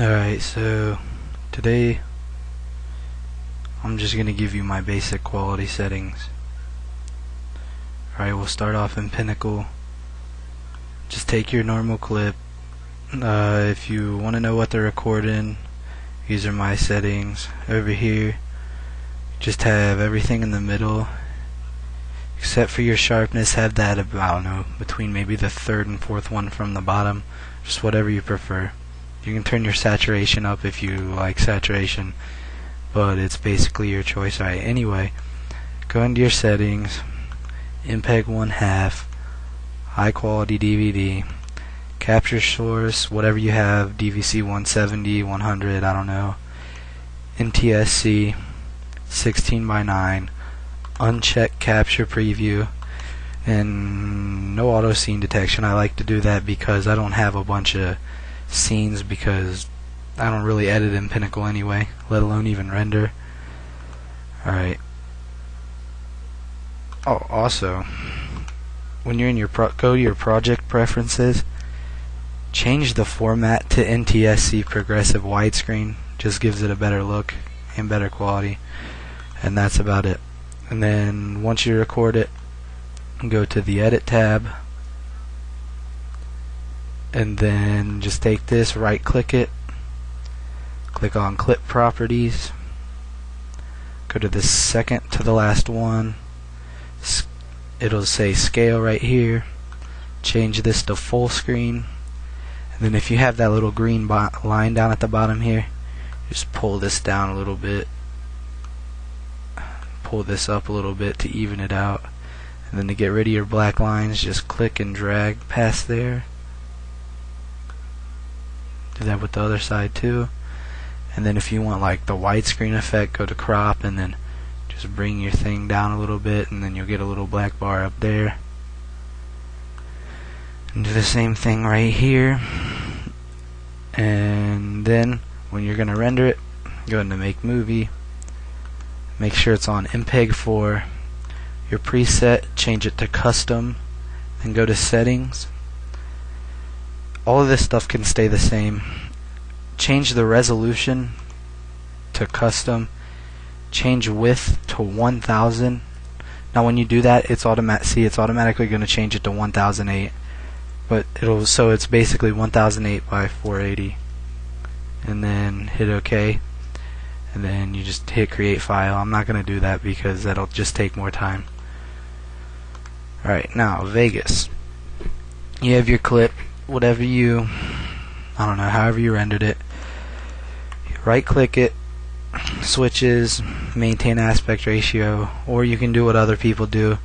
Alright, so today I'm just going to give you my basic quality settings. Alright, we'll start off in Pinnacle. Just take your normal clip. Uh, if you want to know what they're recording, these are my settings. Over here, just have everything in the middle. Except for your sharpness, have that, I don't know, between maybe the third and fourth one from the bottom. Just whatever you prefer. You can turn your saturation up if you like saturation, but it's basically your choice. Alright, anyway, go into your settings, MPEG 1 half, high quality DVD, capture source, whatever you have, DVC 170, 100, I don't know, NTSC, 16 by 9, uncheck capture preview, and no auto scene detection. I like to do that because I don't have a bunch of scenes because I don't really edit in Pinnacle anyway, let alone even render. Alright. Oh, also, when you're in your pro go to your project preferences, change the format to NTSC progressive widescreen. Just gives it a better look and better quality. And that's about it. And then once you record it, go to the edit tab and then just take this right click it click on clip properties go to the second to the last one. It'll say scale right here. Change this to full screen. And then if you have that little green line down at the bottom here just pull this down a little bit. Pull this up a little bit to even it out. And then to get rid of your black lines just click and drag past there do that with the other side too. And then if you want like the widescreen effect go to crop and then just bring your thing down a little bit and then you'll get a little black bar up there. And do the same thing right here. And then when you're gonna render it go into make movie. Make sure it's on MPEG 4 your preset change it to custom and go to settings all of this stuff can stay the same. Change the resolution to custom. Change width to 1000. Now when you do that, it's automatic. See, it's automatically going to change it to 1008. But it'll so it's basically 1008 by 480. And then hit OK. And then you just hit create file. I'm not going to do that because that'll just take more time. Alright, now Vegas. You have your clip whatever you, I don't know, however you rendered it. Right click it, switches, maintain aspect ratio, or you can do what other people do,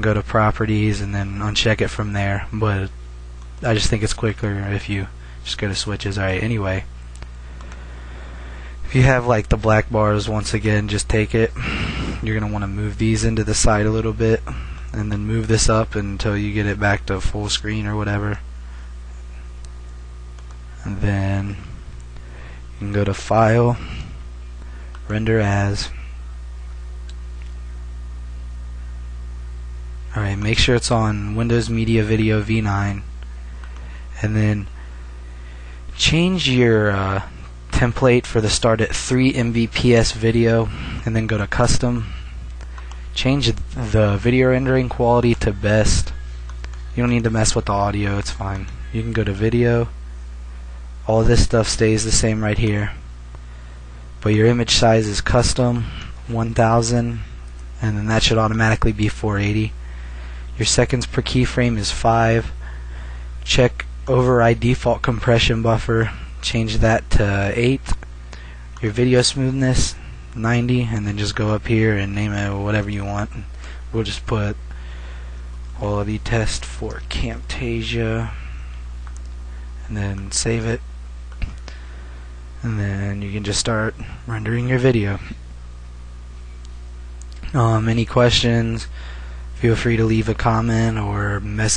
go to properties and then uncheck it from there. But I just think it's quicker if you just go to switches. Alright, anyway. If you have like the black bars, once again, just take it. You're going to want to move these into the side a little bit and then move this up until you get it back to full screen or whatever and then you can go to file render as. Alright make sure it's on Windows Media Video V9 and then change your uh, template for the start at 3 Mbps video and then go to custom. Change the video rendering quality to best. You don't need to mess with the audio it's fine. You can go to video all this stuff stays the same right here. But your image size is custom 1000 and then that should automatically be 480 your seconds per keyframe is 5 check override default compression buffer change that to 8 your video smoothness 90 and then just go up here and name it whatever you want. We'll just put quality test for Camtasia and then save it and then you can just start rendering your video. Um, any questions, feel free to leave a comment or message